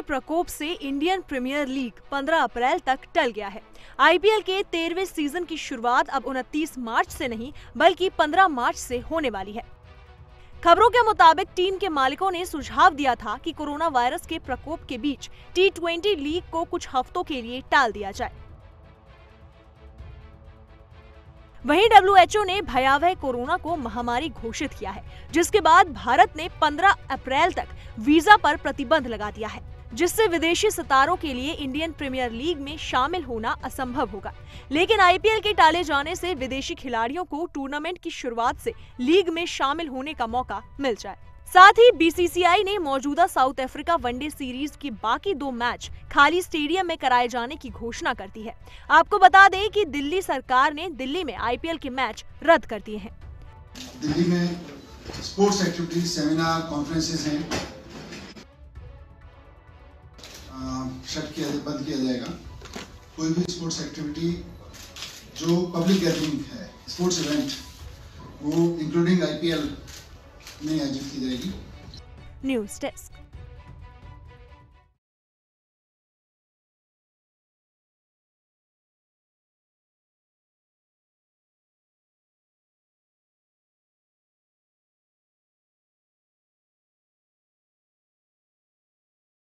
प्रकोप से Indian premiere league 15 अप्रैल तक टल गया है। आईपीएल के तेरहवे सीज़न की शुरुआत अब 29 मार्च से नहीं, बल्कि 15 मार्च से होने वाली है। खबरों के मुताबिक टीम के मालिकों ने सुझाव दिया था कि कोरोना वायरस के प्रकोप के बीच टी लीग को कुछ हफ्तों के लिए टाल दिया जाए। वहीं डब्ल्यूएचओ ने भयावह कोरोना को महामारी घोषित किया है, जिसके बाद भारत ने 15 अप्रैल तक वीज़ा पर प्रतिबंध लगा दिया है। जिससे विदेशी सितारों के लिए इंडियन प्रीमियर लीग में शामिल होना असंभव होगा। लेकिन आईपीएल के टाले जाने से विदेशी खिलाड़ियों को टूर्नामेंट की शुरुआत से लीग में शामिल होने का मौका मिल जाए। साथ ही बीसीसीआई ने मौजूदा साउथ अफ्रीका वनडे सीरीज़ के बाकी दो मैच खाली स्टेडियम में कराए जाने की घोषणा कर दी है। आपको बता दें कि दिल्ली सरकार ने दिल्ली में आईपीएल के मैच रद्द कर दिए हैं। दिल्ली में स्पोर्ट्स एक्टिविटीज़, सेमिनार कॉन्फ्रेंसेस हैं। शट किया बंद किया जाएगा। कोई भी स्पोर्ट्स एक्टिविटी जो पब्लिक गैदरिंग है स्पोर्ट्स इवेंट वो इंक्लूडिंग आईपीएल में आयोजित की जाएगी। News desk